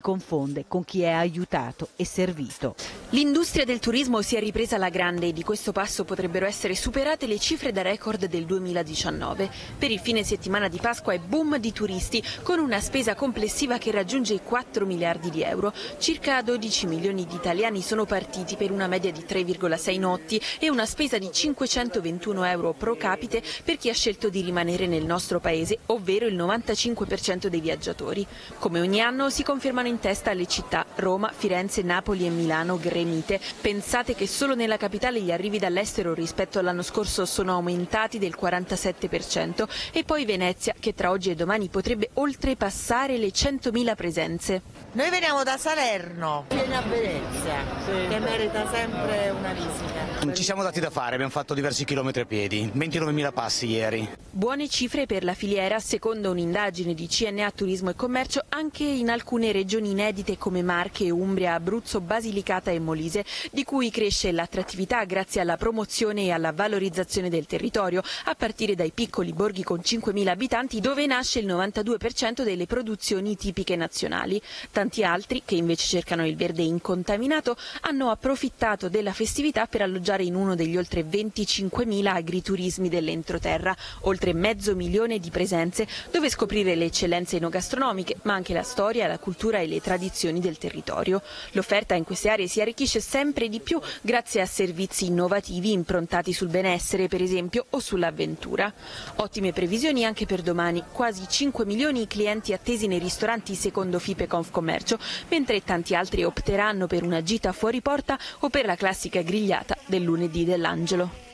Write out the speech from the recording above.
confonde con chi è aiutato e servito. L'industria del turismo si è ripresa alla grande e di questo passo potrebbero essere superate le cifre da record del 2019. Per il fine settimana di Pasqua è boom di turisti con una spesa complessiva che raggiunge i 4 miliardi di euro. Circa 12 milioni di italiani sono partiti per una media di 3,6 notti e una spesa di 521 euro pro capite per chi ha scelto di rimanere nel nostro paese, ovvero il 95% dei viaggiatori. Come ogni anno si confermano in testa le città Roma, Firenze, Napoli e Milano gremite. Pensate che solo nella capitale gli arrivi dall'estero rispetto all'anno scorso sono aumentati del 47% e poi Venezia che tra oggi e domani potrebbe oltrepassare le 100.000 presenze. Noi veniamo da Salerno, vieni a Venezia, sì. che merita sempre una visita. Ci siamo dati da fare, abbiamo fatto diversi chilometri a piedi, 29.000 passi ieri. Buone cifre per la filiera, secondo un'indagine di CNA Turismo e Commercio, anche in alcune regioni inedite come Marche, Umbria, Abruzzo, Basilicata e Molise, di cui cresce l'attrattività grazie alla promozione e alla valorizzazione del territorio, a partire dai piccoli borghi con 5.000 abitanti dove nasce il 92% delle produzioni tipiche nazionali. Tanti altri, che invece cercano il verde incontaminato, hanno approfittato della festività per alloggiare in uno degli oltre 25.000 agriturismi dell'entroterra, oltre mezzo milione di presenze, dove scoprire le eccellenze enogastronomiche, ma anche la storia, la cultura e le tradizioni del territorio. L'offerta in queste aree si arricchisce sempre di più grazie a servizi innovativi improntati sul benessere, per esempio, o sull'avventura. Ottime previsioni anche per domani, quasi 5 milioni i clienti attesi nei ristoranti secondo FIPE Confcommercio, mentre tanti altri opteranno per una gita fuori porta o per la classica grigliata del lunedì dell'Angelo.